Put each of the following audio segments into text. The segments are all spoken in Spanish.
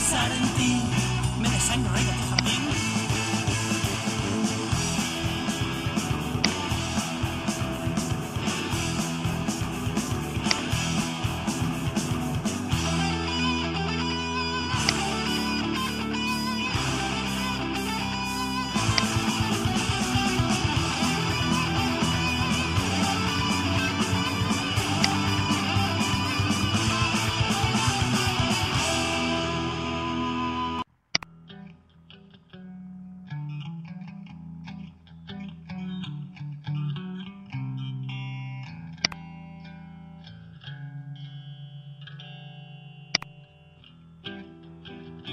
pensar en ti. Me desangro en tu.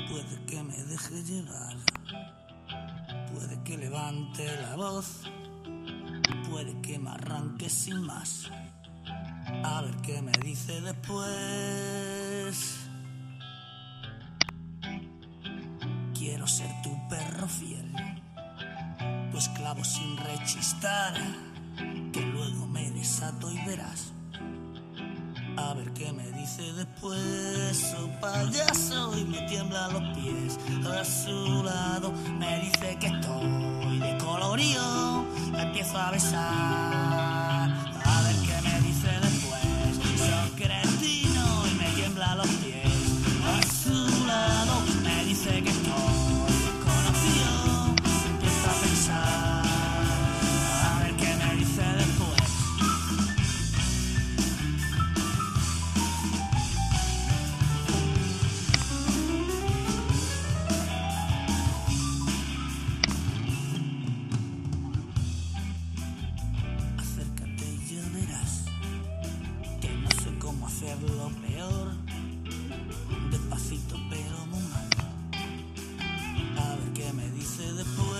Puede que me deje llevar, puede que levante la voz, puede que me arranque sin más. A ver qué me dice después. Quiero ser tu perro fiel, tu esclavo sin rechistar, que luego me desato y verás. A ver qué me dice después, su payaso y me tiembla los pies. A su lado me dice que estoy de colorío, la empiezo a besar. hacer lo peor, despacito pero muy mal. A ver qué me dice después.